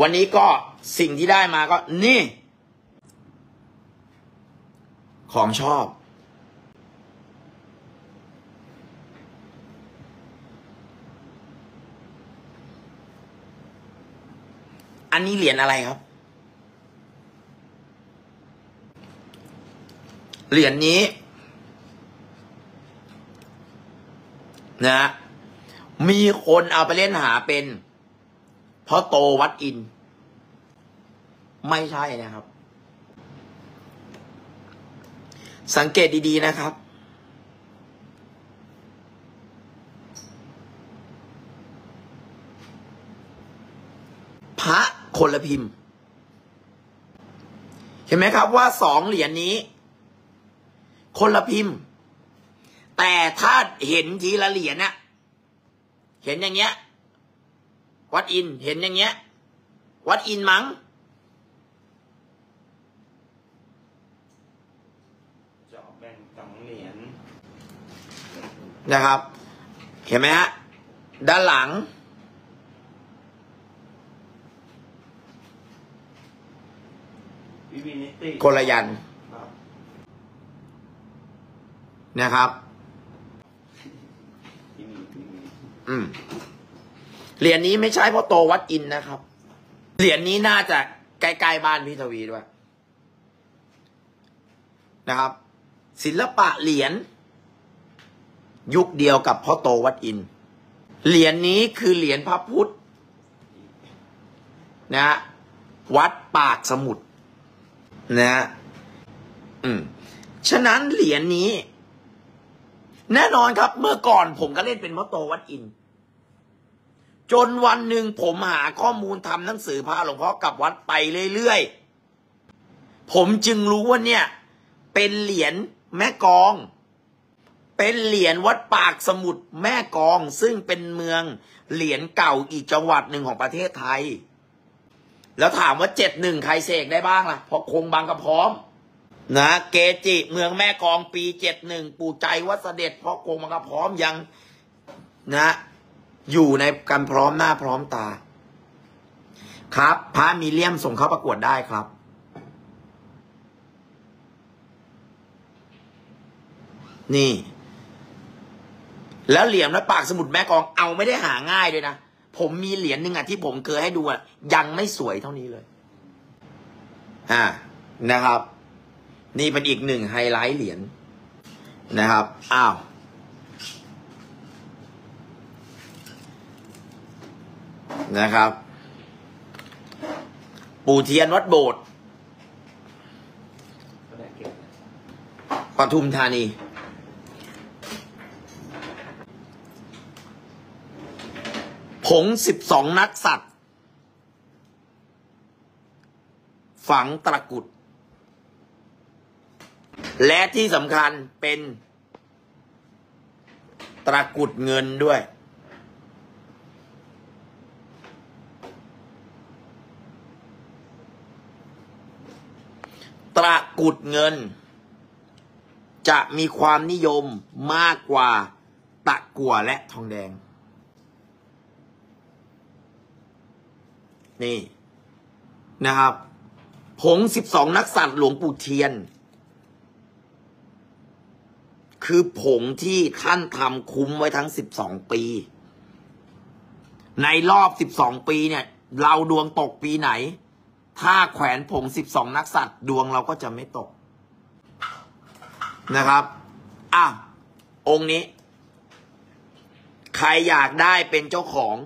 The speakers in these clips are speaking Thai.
วันนี้ก็สิ่งที่ได้มาก็นี่ ของชอบ อันนี้เหรียญอะไรครับ เหรียญนี้นะฮะมีคนเอาไปเล่นหาเป็น เพราะโตวัดอิน ไม่ใช่นะครับ สังเกตดีๆนะครับ พระคนละพิมพ์ เห็นไหมครับว่าสองเหรียญนี้ คนละพิมพ์ แต่ถ้าเห็นทีละเหรียญน่ะเห็นอย่างเงี้ย วัดอินเห็นอย่างเงี้ย วัดอินมั้งจะออกแบ่งสองเหรียญนะครับ เห็นไหมฮะด้านหลัง วิวินิติคนละยันครับนะครับที่มีที่มีอืม เหรียญนี้ไม่ใช่เพราะโตวัดอินนะครับ เหรียญนี้น่าจะใกล้ๆบ้านพี่ทวีด้วยนะครับ ศิลปะเหรียญยุคเดียวกับพ่อโตวัดอิน เหรียญนี้คือเหรียญพระพุทธนะฮะวัดปากสมุทรนะฮะอืมฉะนั้นเหรียญนี้ แน่นอนครับ เมื่อก่อนผมก็เล่นเป็นพ่อโตวัดอิน จนวันหนึ่งผมหาข้อมูลทำหนังสือพาหลวงพ่อกลับวัดไปเรื่อยๆ ผมจึงรู้ว่าเนี่ย เป็นเหรียญแม่กอง เป็นเหรียญวัดปากสมุทรแม่กอง ซึ่งเป็นเมืองเหรียญเก่าอีกจังหวัดหนึ่งของประเทศไทย แล้วถามว่าเจ็ดหนึ่งใครเสกได้บ้างล่ะเพราะคงบางกระพร้อมนะเกจิเมืองแม่กองปีเจ็ดหนึ่งปู่ใจวัดเสด็จพ่อคงมันก็พร้อมยังนะ อยู่ในกันพร้อมหน้าพร้อมตา ครับพระมีเลี่ยมส่งเข้าประกวดได้ครับ นี่ แล้วเหรียญและปากสมุดแม่กองเอาไม่ได้หาง่ายด้วยนะ ผมมีเหรียญหนึ่งอะที่ผมเคยให้ดูอะยังไม่สวยเท่านี้เลย อ่านะครับ นี่เป็นอีกหนึ่งไฮไลท์เหรียญนะครับ อ้าว นะครับ ปู่เทียนวัดโบสถ์ปทุมธานี ผงสิบสองนักสัตว์ ฝังตะกุด และที่สำคัญเป็นตะกุดเงินด้วย ตะกุดเงิน จะมีความนิยมมากกว่าตะกั่วและทองแดง นี่นะครับ ผงสิบสองนักสัตว์หลวงปู่เทียน คือผงที่ท่านทำคุ้มไว้ทั้งสิบสองปี ในรอบสิบสองปีเนี่ย เราดวงตกปีไหน ถ้าแขวนผงสิบสองนักสัตว์ดวงเราก็จะไม่ตกนะครับอะองค์นี้ ใครอยากได้เป็นเจ้าของ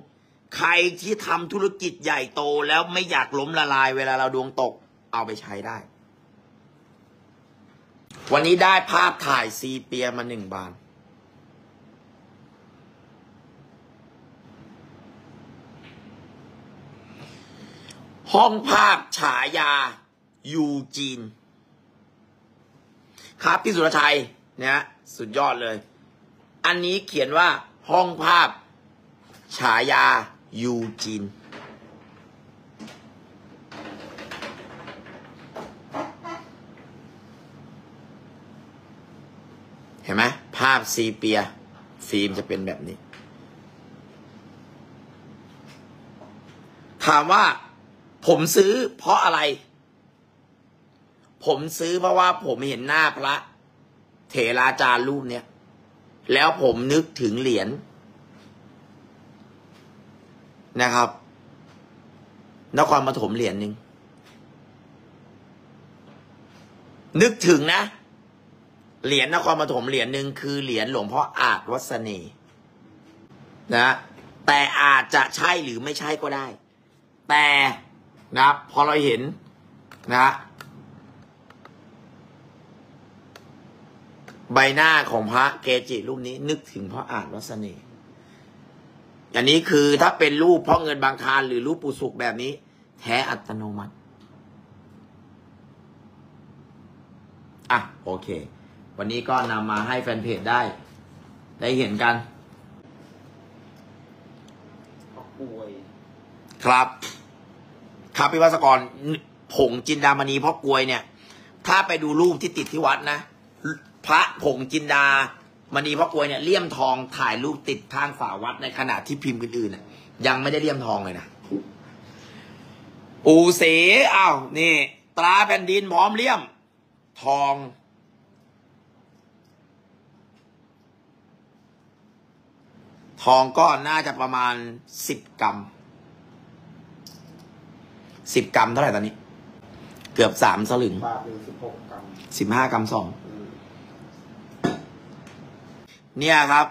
ใครที่ทำธุรกิจใหญ่โตแล้วไม่อยากล้มละลาย เวลาเราดวงตก เอาไปใช้ได้ วันนี้ได้ภาพถ่ายซีเปียมาหนึ่งบาน ห้องภาพฉายา ยูจีน ครับพี่สุรชัยเนะฮะสุดยอดเลย อันนี้เขียนว่า ห้องภาพ ฉายา ยูจีน เห็นไหมภาพซีเปีย ฟิล์มจะเป็นแบบนี้ ถามว่า ผมซื้อเพราะอะไร ผมซื้อเพราะว่าผมเห็นหน้าพระ เถราจารย์รูปเนี้ยแล้วผมนึกถึงเหรียญนะครับ นครปฐมเหรียญหนึ่งนึกถึงนะ เหรียญนครปฐมเหรียญหนึ่งคือเหรียญหลวงพ่ออาจวัดเสน่ห์นะ แต่อาจจะใช่หรือไม่ใช่ก็ได้ แต่ นะครับพอเราเห็นนะใบหน้าของพระเกจิรูปนี้นึกถึงพระอาจวัดเสน่ห์อันนี้คือถ้าเป็นรูปพ่อเงินบางคารหรือรูปปุสุกแบบนี้ แท้อัตโนมัติ อะ โอเค วันนี้ก็นำมาให้แฟนเพจได้ ได้เห็นกันพ่อป่วยครับ ครับพี่วัสกรผงจินดามณีพ่อกลวยเนี่ย ถ้าไปดูรูปที่ติดที่วัดนะ พระผงจินดามณีพ่อกลวยเนี่ยเลี่ยมทองถ่ายรูปติดข้างฝาวัดในขณะที่พิมพ์อื่นๆยังไม่ได้เลี่ยมทองเลยนะอูเสอ้าวนี่ ตราแผ่นดินพร้อมเลี่ยม ทองทองก็น่าจะประมาณสิบกรัม สิบกรัมเท่าไหร่ตอนนี้ เกือบสามสลึงบาทหนึ่งสิบหกกรัมสิบห้ากรัมสองอืมเนี่ยครับ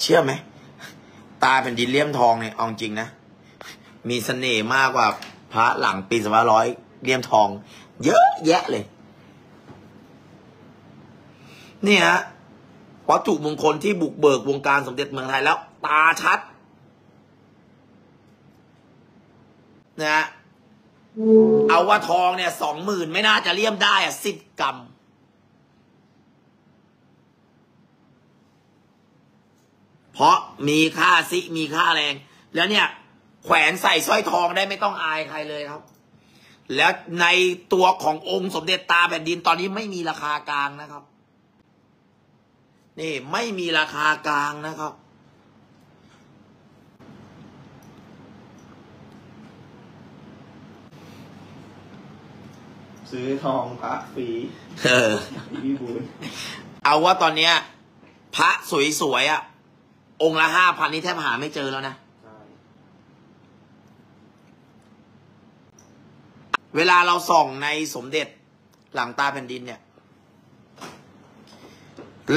เชื่อไหม ตาเป็นดินเลี่ยมทองเนี่ยเอาจริงนะ มีเสน่ห์มากกว่าพระหลังปีสองพันร้อยเลี่ยมทอง เยอะแยะเลยเนี่ยฮะวัตถุมงคลที่บุกเบิกวงการสมเด็จเมืองไทยแล้ว ตาชัด นะฮะเอาว่าทองเนี่ยสองหมื่นไม่น่าจะเลี่ยมได้อะสิบกรัมเพราะมีค่าซิมีค่าแรง แล้วเนี่ย แขวนใส่สร้อยทองได้ไม่ต้องอายใครเลยครับ แล้วในตัวขององค์สมเด็จตาแผ่นดินตอนนี้ไม่มีราคากลางนะครับ นี่ไม่มีราคากลางนะครับ ซื้อทองพระฟรีเออ พี่บุญเอาว่าตอนเนี้ย พระสวยๆอะองค์ละห้าพันนี่แทบหาไม่เจอแล้วนะ ใช่เวลาเราส่องในสมเด็จหลังตาแผ่นดินเนี่ย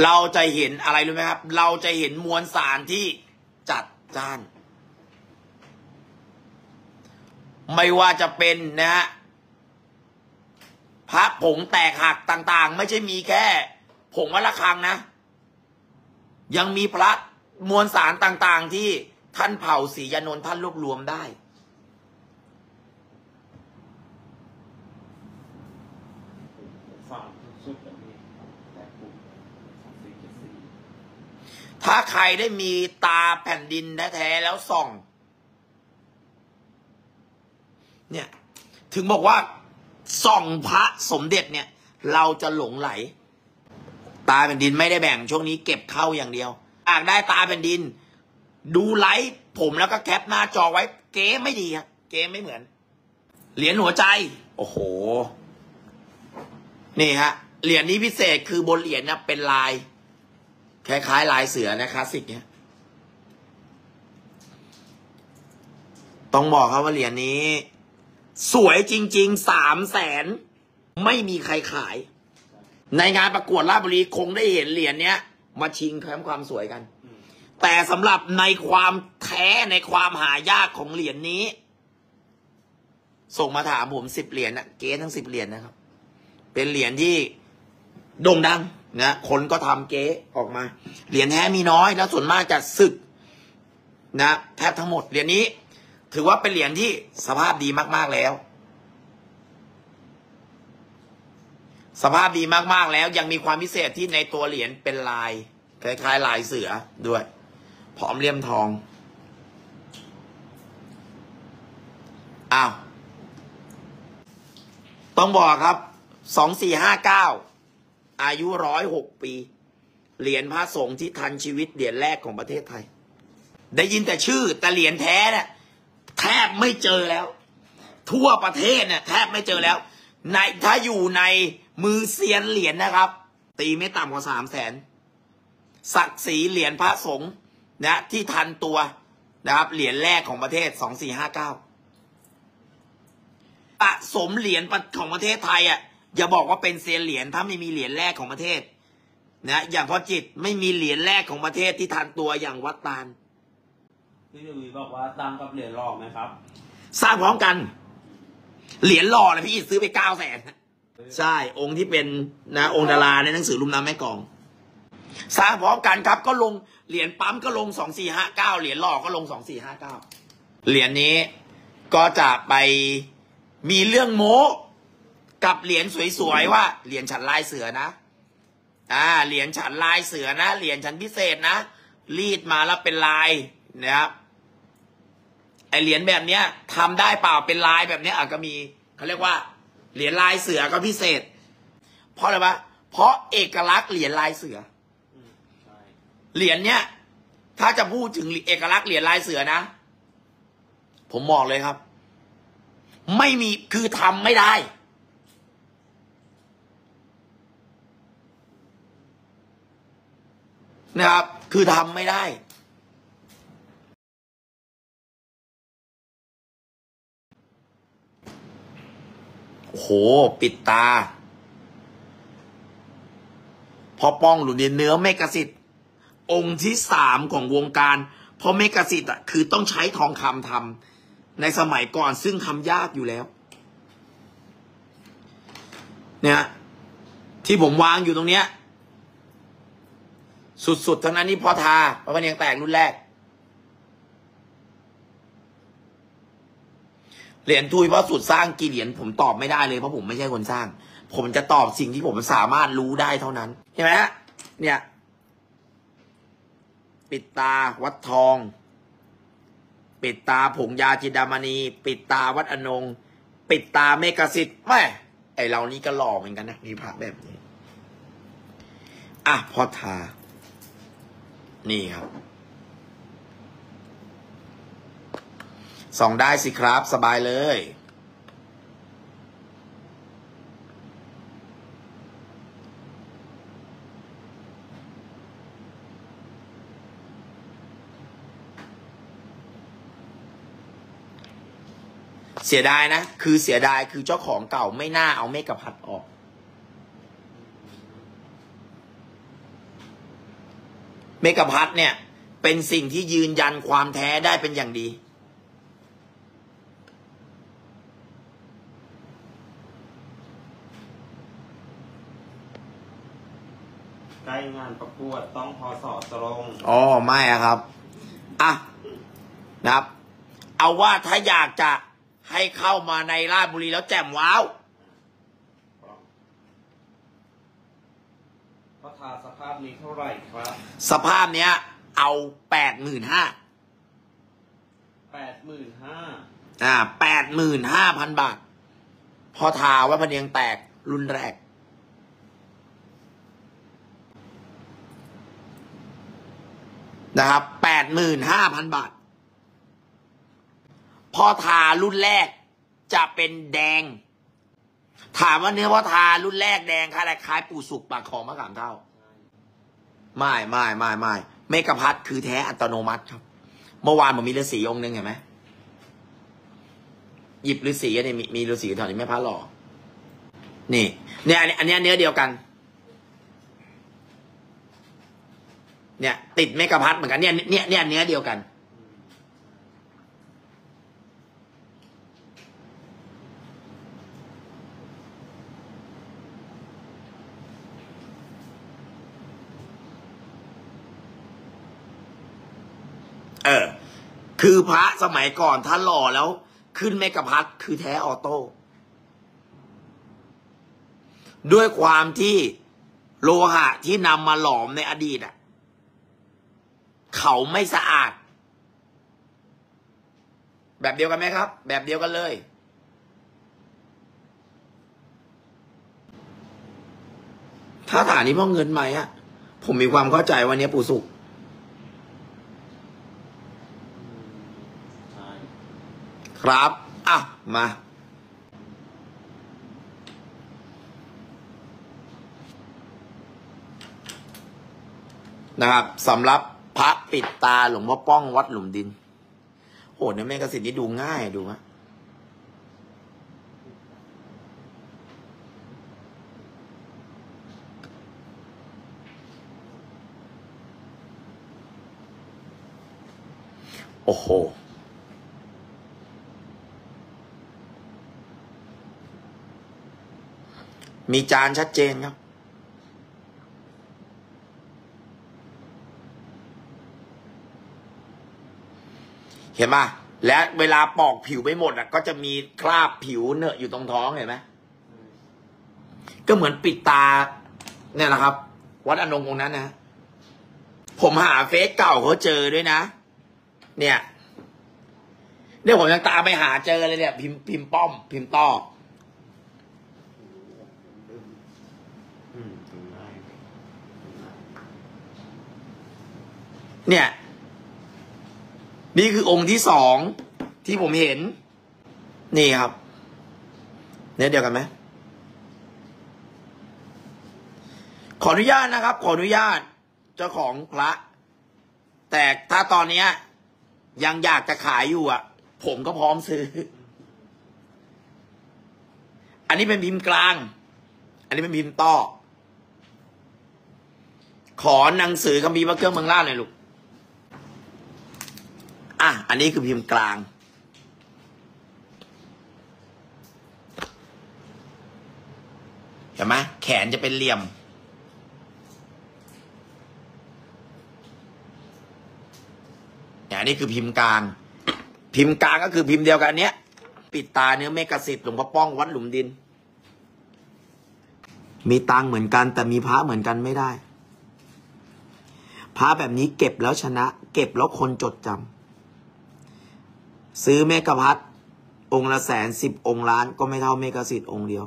เราจะเห็นอะไรรู้ไหมครับ เราจะเห็นมวลสารที่จัดจ้าน ไม่ว่าจะเป็นนะฮะ พระผงแตกหักต่างๆ ไม่ใช่มีแค่ผงวัดระฆังนะ ยังมีพระมวลสารต่างๆ ที่ท่านเผ่าศรียานนท์ท่านรวบรวมได้ ถ้าใครได้มีตาแผ่นดินแท้ๆแล้วส่อง เนี่ย ถึงบอกว่า ส่องพระสมเด็จเนี่ย เราจะหลงไหล ตาแผ่นดินไม่ได้แบ่งช่วงนี้เก็บเข้าอย่างเดียวอยากได้ตาแผ่นดิน ดูไลฟ์ผมแล้วก็แคปหน้าจอไว้ เก๋ไม่ดีครับเก๋ไม่เหมือน เหรียญหัวใจ โอ้โห นี่ฮะเหรียญนี้พิเศษคือบนเหรียญนะเป็นลายคล้ายๆลายเสือนะคลาสสิกเนี่ยต้องบอกครับว่าเหรียญนี้ สวยจริงๆสามแสนไม่มีใครขาย ในงานประกวดราชบุรีคงได้เห็นเหรียญเนี้ย มาชิงแคมป์ความสวยกัน แต่สำหรับในความแท้ในความหายากของเหรียญนี้ ส่งมาถามผมสิบเหรียญนะเก๊ทั้งสิบเหรียญนะครับ เป็นเหรียญที่โด่งดังนะคนก็ทำเก๊ออกมา เหรียญแท้มีน้อยแล้วส่วนมากจะสึกนะแทบทั้งหมดเหรียญนี้ ถือว่าเป็นเหรียญที่สภาพดีมาก ๆแล้ว สภาพดีมากๆแล้ว ยังมีความพิเศษที่ในตัวเหรียญเป็นลายคล้ายๆลายเสือด้วยพร้อมเลี่ยมทองอ้าวต้องบอกครับสองสี่ห้าเก้าอายุร้อยหกปี เหรียญพระสงฆ์ที่ทันชีวิตเหรียญแรกของประเทศไทย ได้ยินแต่ชื่อแต่เหรียญแท้เนี่ย แทบไม่เจอแล้ว ทั่วประเทศเนี่ยแทบไม่เจอแล้วในถ้าอยู่ในมือเซียนเหรียญนะครับ ตีไม่ต่ำกว่าสามแสนศักดิ์ศรีเหรียญพระสงฆ์นะที่ทันตัวนะครับเหรียญแรกของประเทศสองสี่ห้าเก้าสะสมเหรียญของประเทศไทยอะอย่าบอกว่าเป็นเซียนเหรียญถ้าไม่มีเหรียญแรกของประเทศนะอย่างพ่อจิตไม่มีเหรียญแรกของประเทศที่ทันตัวอย่างวัดตาล พี่ดุยบอกว่าตังกับเหรียญหล่อไหมครับ สร้างพร้อมกัน เหรียญหล่อเลยพี่ซื้อไปเก้าแสนใช่ องค์ที่เป็นนะองค์ดาราในหนังสือลุมน้ำแม่กอง สร้างพร้อมกันครับ ก็ลงเหรียญปั๊มก็ลงสองสี่ห้าเก้าเหรียญหล่อก็ลงสองสี่ห้าเก้าเหรียญนี้ก็จะไปมีเรื่องโม้กับเหรียญสวยๆว่าเหรียญฉันลายเสือนะ อ่าเหรียญฉันลายเสือนะเหรียญฉันพิเศษนะ รีดมาแล้วเป็นลายนะครับ ไอเหรียญแบบเนี้ยทำได้เปล่าเป็นลายแบบเนี้ยอาจก็มีเขาเรียกว่า เหรียญลายเสือก็พิเศษ เพราะอะไรวะเพราะเอกลักษณ์เหรียญลายเสือเหรียญเนี้ยถ้าจะพูดถึงเอกลักษณ์เหรียญลายเสือนะ ผมบอกเลยครับ ไม่มีคือทำไม่ได้ นะครับ คือทำไม่ได้ โหปิดตา พอป้องหลุดเนื้อเมกะสิทธิ์องค์ที่สามของวงการ เพราะเมกะสิทธิ์อะคือต้องใช้ทองคำทำในสมัยก่อนซึ่งทำยากอยู่แล้ว เนี่ยที่ผมวางอยู่ตรงเนี้ย สุดๆทั้งนั้นนี่พอทาพระพันยังแตกรุ่นแรก เหรียญทุยพระสุดสร้างกี่เหรียญผมตอบไม่ได้เลยเพราะผมไม่ใช่คนสร้าง ผมจะตอบสิ่งที่ผมสามารถรู้ได้เท่านั้นเห็นไหมฮะเนี่ย ปิดตาวัดทอง ปิดตาผงยาจินดามณี ปิดตาวัดอนง ปิดตาเมกสิทธิ์แม่ไอเรานี่ก็หล่อเหมือนกันนะมีพระแบบนี้ อะพอทา นี่ครับ ส่องได้สิครับ สบายเลย เสียดายนะ คือเสียดายคือเจ้าของเก่าไม่น่าเอาเมกะพัดออกเมกะพัดเนี่ย เป็นสิ่งที่ยืนยันความแท้ได้เป็นอย่างดี ล้งานประกวดต้องพอสอตรงอ๋อไม่อะครับอะนะครับ เอาว่าถ้าอยากจะให้เข้ามาในราชบุรีแล้วแจ่มว้าวพระทาสภาพนี้เท่าไหร่ครับ สภาพเนี้ย เอาแปดหมื่นห้าแปดหมื่นห้าอ่าแปดหมื่นห้าพันบาท พอทาว่าพะเนียงแตกรุ่นแรก นะครับแปดหมื่นห้าพันบาท พอทารุ่นแรกจะเป็นแดง ถามว่าเนื้อพอทารุ่นแรกแดงคล้ายคล้ายปูสุกปากของมะขามเท่า ไม่ไม่ไม่ไม่เมกะพัดคือแท้อัตโนมัติครับ เมื่อวานผมมีฤาษีองค์หนึงเห็นไหมหยิบฤาษีอันนี้มีมีฤาษีแถวนี้แม่พระหล่อนี่ เนี่ยอันนี้เนื้อเดียวกัน เนี่ย ติดเมกะพัดเหมือนกันเนี่ยเนี่ยเนี่ยเนื้อเดียวกัน เออ คือพระสมัยก่อนถ้านหล่อแล้ว ขึ้นเมกะพัดคือแท้ออโต้ด้วยความที่โลหะที่นำมาหลอมในอดีตอะ เขาไม่สะอาด แบบเดียวกันไหมครับ แบบเดียวกันเลย ถ้าฐานนี้พ่อเงินไหมอะผมมีความเข้าใจวันนี้ปู่สุขครับ อะ มา นะครับสำหรับ ระปิดตาหลวงพ่อป้องวัดหลุมดินโหเนี่ยแม่กสิทธิ์นี่ดูง่ายดูฮะโอ้โห มีจานชัดเจนครับ ห็นไหมและเวลาปอกผิวไปหมดอะ ก็จะมีคราบผิวเนอะอยู่ตรงท้องเห็นไหมก็เหมือนปิดตา เนี่ยแหละครับ วัดอนงค์องนั้นนะผมหาเฟซเก่าเขาเจอด้วยนะ เนี่ยเนี่ยผมยังตามไปหาเจอเลยเนี่ย พิมพ์พิมป้อม พิมพ์ต้อเนี่ย นี่คือองค์ที่สองที่ผมเห็น นี่ครับ เนี่ยเดียวกันไหมขออนุญาตนะครับ ขออนุญาตเจ้าของพระ แต่ถ้าตอนนี้ยังอยากจะขายอยู่อะ ผมก็พร้อมซื้อ อันนี้เป็นพิมพ์กลาง อันนี้เป็นพิมพ์ต้อขอหนังสือคัมภีร์พระเครื่องเมืองล่าหน่อยลูก อะ อันนี้คือพิมพ์กลาง เห็นไหมแขนจะเป็นเหลี่ยมเนี่ยอันนี้คือพิมพ์กลาง พิมพ์กลางก็คือพิมพ์เดียวกันอันเนี้ย ปิดตาเนื้อเมกสิทธิ์หลวงพ่อป้องวัดหลุมดิน มีตังเหมือนกัน แต่มีพระเหมือนกันไม่ได้พระแบบนี้เก็บแล้วชนะ เก็บแล้วคนจดจำ ซื้อเมกะพัทองค์ละแสนสิบองค์ล้านก็ไม่เท่าเมกะสิทธิ์องค์เดียว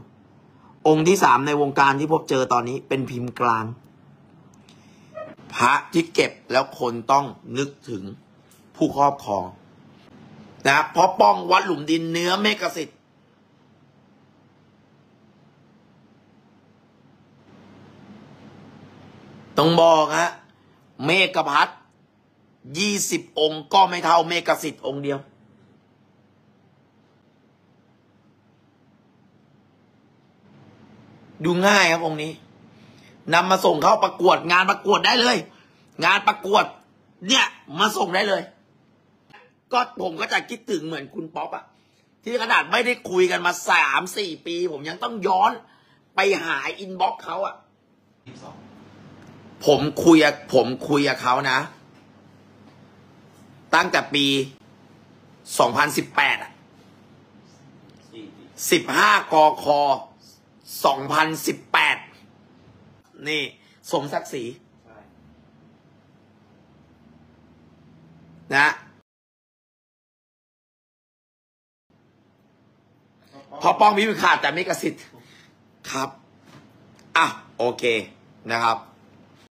องค์ที่สามในวงการที่พบเจอตอนนี้เป็นพิมพ์กลาง พระที่เก็บแล้วคนต้องนึกถึงผู้ครอบครองนะเพราะป้องวัดหลุมดินเนื้อเมกะสิทธิ์ต้องบอกฮะเมกะพัทยี่สิบองค์ก็ไม่เท่าเมฆสิทธิ์องค์เดียว ดูง่ายครับองค์นี้นำมาส่งเข้าประกวดงานประกวดได้เลย งานประกวด เนี่ยมาส่งได้เลย ก็ผมก็จะคิดถึงเหมือนคุณป๊อปอะที่ขนาดไม่ได้คุยกันมาสามสี่ปี ผมยังต้องย้อนไปหา inbox เขาอะผมคุยผมคุยกับเขานะ ตั้งแต่ปี2018อะสี่ปี15กค 2018 นี่ สมศักดิ์ศรีใช่นะพอป้องมีขาดแต่ไม่กระสิทธิ์ครับ อะ โอเคนะครับ